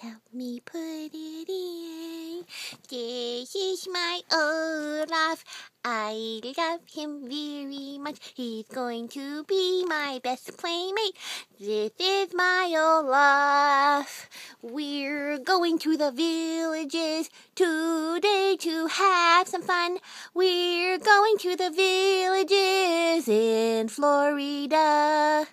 help me put it in. This is my Olaf. I love him very much. He's going to be my best playmate. This is my Olaf. We're going to the villages today to have some fun. We're going to the villages in Florida.